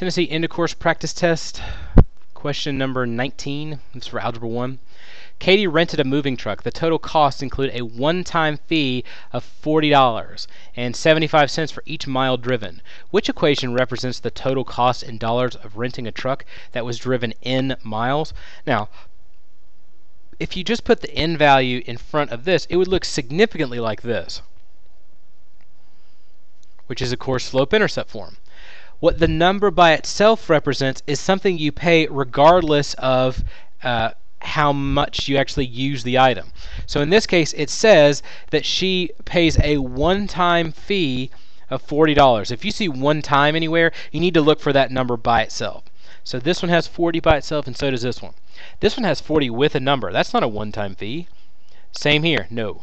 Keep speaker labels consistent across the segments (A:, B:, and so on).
A: Tennessee end of course practice test. Question number 19. It's for Algebra 1. Katie rented a moving truck. The total costs include a one-time fee of $40 and 75 cents for each mile driven. Which equation represents the total cost in dollars of renting a truck that was driven in miles? Now, if you just put the n value in front of this, it would look significantly like this, which is of course slope-intercept form. What the number by itself represents is something you pay regardless of uh, how much you actually use the item. So in this case, it says that she pays a one-time fee of $40. If you see one time anywhere, you need to look for that number by itself. So this one has 40 by itself, and so does this one. This one has 40 with a number. That's not a one-time fee. Same here, no.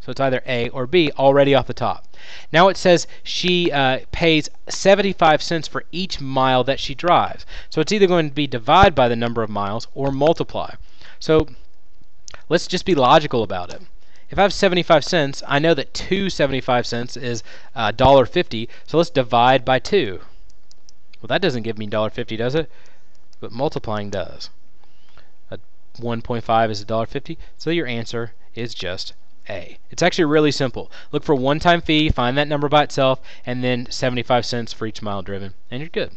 A: So it's either A or B already off the top. Now it says she uh, pays 75 cents for each mile that she drives. So it's either going to be divide by the number of miles or multiply. So let's just be logical about it. If I have 75 cents, I know that 2 75 cents is uh, $1.50, so let's divide by 2. Well, that doesn't give me $1.50, does it? But multiplying does. 1.5 is $1.50, so your answer is just a. It's actually really simple. Look for one-time fee, find that number by itself, and then 75 cents for each mile driven, and you're good.